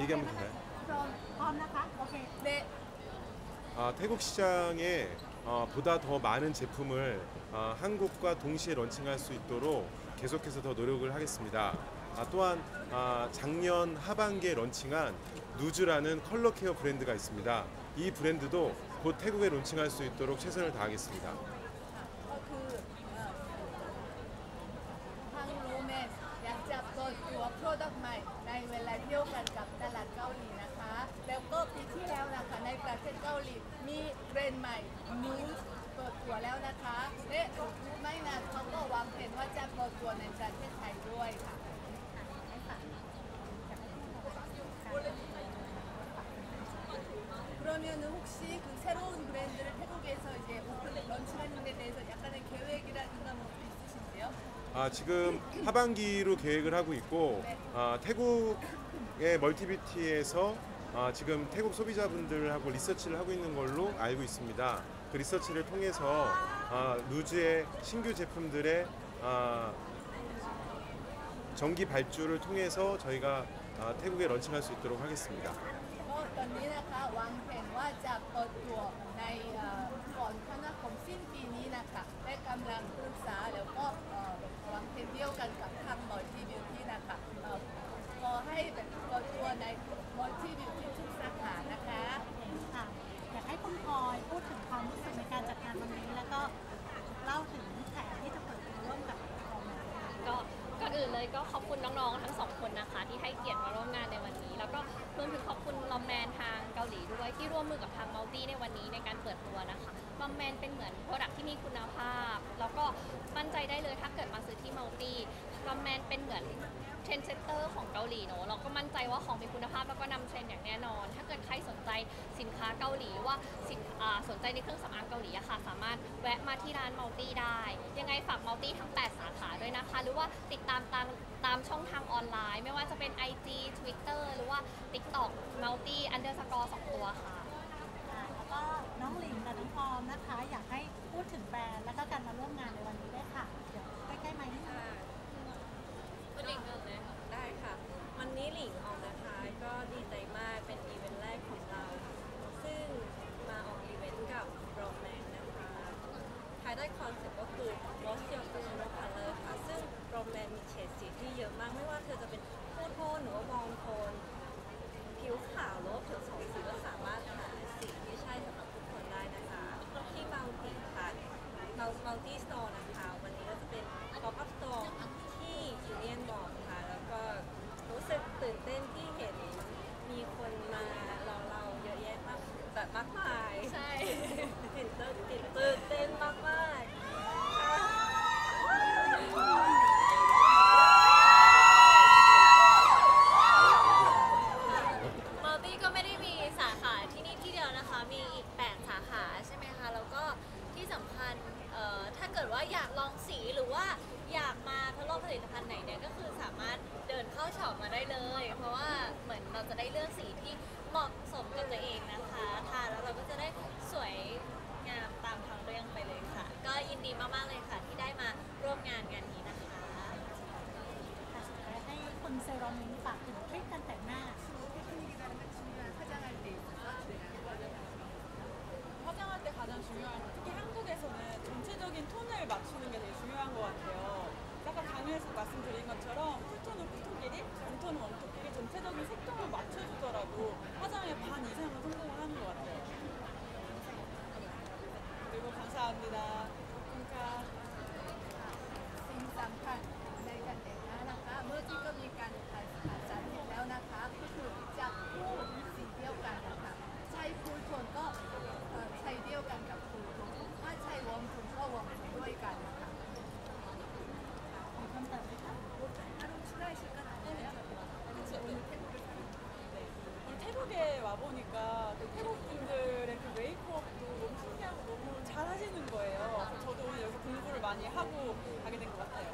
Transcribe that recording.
얘기하면 되나요? 그럼 다음나가 오케이. 네. 아, 태국 시장에 어, 보다 더 많은 제품을 어, 한국과 동시에 런칭할 수 있도록 계속해서 더 노력을 하겠습니다. 아, 또한 아, 작년 하반기에 런칭한 누즈라는 컬러 케어 브랜드가 있습니다. 이 브랜드도 곧 태국에 론칭할 수 있도록 최선을 다하겠습니다. แล้วนะคะและไม่นานเขาก็วางแผนว่าจะเปิดตัวในประเทศไทยด้วยค่ะ태국이제오이가 그 아, 지금 하반기로 계획을 하고 있고 아, 태국의 멀티비티에서 아, 지금 태국 소비자분들하고 리서치를 하고 있는 걸로 알고 있습니다. 그 리서치를 통해서 아, 루즈의 신규 제품들의 아, 정기 발주를 통해서 저희가 아, 태국에 런칭할 수 있도록 하겠습니다. ตอนนี้นะคะวางแผนว่าจะเปิดตัวในก่อนพระนครสิ้นปีนี้นะคะและกำลังก็ขอบคุณน้อง ๆ ทั้งสองคนนะคะ ที่ให้เกียรติมาร่วมงานในวันนี้ แล้วก็รวมถึงขอบคุณ Romand ทางเกาหลีด้วยที่ร่วมมือกับทาง Multy ในวันนี้ในการเปิดตัวนะคะ Romand เป็นเหมือน product ที่มีคุณภาพ แล้วก็มั่นใจได้เลยถ้าเกิดมาซื้อที่ Multy Romand เป็นเหมือนทรนเซนเตอร์ของเกาหลีเนอะเราก็มั่นใจว่าของมีคุณภาพแล้วก็นำเทรนอย่างแน่นอน ถ้าเกิดใครสนใจสินค้าเกาหลีว่าสินอ่าสนใจในเครื่องสำอางเกาหลีอะค่ะ สามารถแวะมาที่ร้าน Multy ได้ ยังไงฝาก Multy ทั้ง 8 สาขาด้วยนะคะ หรือว่าติดตามตามตามช่องทางออนไลน์ ไม่ว่าจะเป็น IG Twitter หรือว่า TikTok Multy underscore 2ตัวค่ะมาะสมกับตัวเองนะคะทานแล้วเราก็จะได้สวยงามตามทางเรื่องไปเลยค่ะก็ยินดีมากๆเลยค่ะที่ได้มาร่วมงานงานนี้นะคะค่ะสุดท้ายให้คนเซรามินปากถึงคลิปการแต่งหน้า화장할때가장중요한특히한국에서는전체적인톤을맞추는게되게중요한것같아요 방송에서 말씀드린 것처럼 쿨톤은 쿨톤끼리, 웜톤은 웜톤끼리 전체적인 색종을 맞춰주더라도 화장의 반 이상은 성공을 하는 것 같아요. 그리고 감사합니다. 그러니까 생산판. 많이 하고 가게 된 것 같아요.